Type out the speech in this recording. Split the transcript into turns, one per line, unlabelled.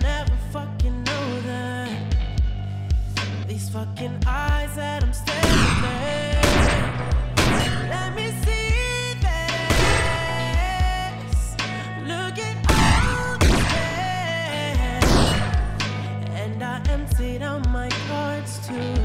never fucking know that. These fucking eyes that I'm staring at. Let me see this. Look at all this And I emptied out my cards too.